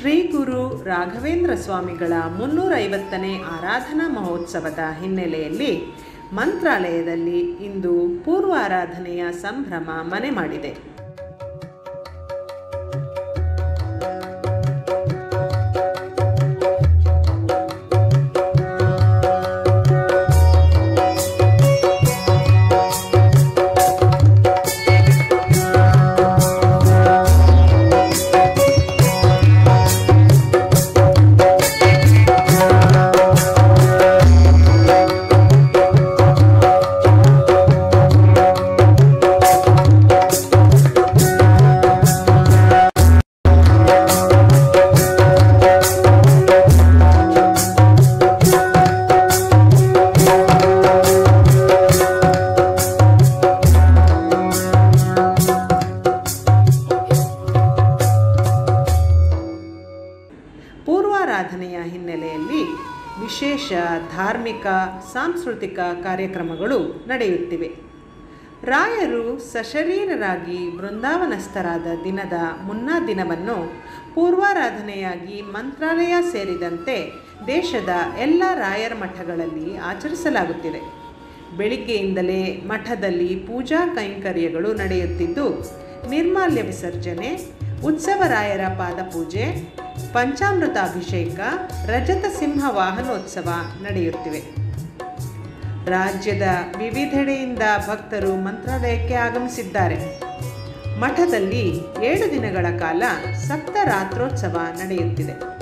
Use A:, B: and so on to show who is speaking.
A: ಶ್ರೀ ಗುರು ರಾಘವೇಂದ್ರ ಸ್ವಾಮಿಗಳ ಮುನ್ನೂರೈವತ್ತನೇ ಆರಾಧನಾ ಮಹೋತ್ಸವದ ಹಿನ್ನೆಲೆಯಲ್ಲಿ ಮಂತ್ರಾಲಯದಲ್ಲಿ ಇಂದು ಪೂರ್ವಾರಾಧನೆಯ ಸಂಭ್ರಮ ಮನೆ ಮಾಡಿದೆ. ಪೂರ್ವಾರಾಧನೆಯ ಹಿನ್ನೆಲೆಯಲ್ಲಿ ವಿಶೇಷ ಧಾರ್ಮಿಕ, ಸಾಂಸ್ಕೃತಿಕ ಕಾರ್ಯಕ್ರಮಗಳು ನಡೆಯುತ್ತಿವೆ. ರಾಯರು ಸಶರೀರರಾಗಿ ಬೃಂದಾವನಸ್ಥರಾದ ದಿನದ ಮುನ್ನಾ ದಿನವನ್ನು ಪೂರ್ವಾರಾಧನೆಯಾಗಿ ಮಂತ್ರಾಲಯ ಸೇರಿದಂತೆ ದೇಶದ ಎಲ್ಲ ರಾಯರ ಮಠಗಳಲ್ಲಿ ಆಚರಿಸಲಾಗುತ್ತಿದೆ. ಬೆಳಿಗ್ಗೆಯಿಂದಲೇ ಮಠದಲ್ಲಿ ಪೂಜಾ ಕೈಂಕರ್ಯಗಳು ನಡೆಯುತ್ತಿದ್ದು, ನಿರ್ಮಾಲ್ಯ ವಿಸರ್ಜನೆ ಉತ್ಸವರಾಯರ ಪಾದಪೂಜೆ, ಪಂಚಾಮೃತಾಭಿಷೇಕ, ರಜತ ಸಿಂಹ ವಾಹನೋತ್ಸವ ನಡೆಯುತ್ತಿವೆ. ರಾಜ್ಯದ ವಿವಿಧೆಡೆಯಿಂದ ಭಕ್ತರು ಮಂತ್ರಾಲಯಕ್ಕೆ ಆಗಮಿಸಿದ್ದಾರೆ. ಮಠದಲ್ಲಿ ಏಳು ದಿನಗಳ ಕಾಲ ಸಪ್ತರಾತ್ರೋತ್ಸವ ನಡೆಯುತ್ತಿದೆ.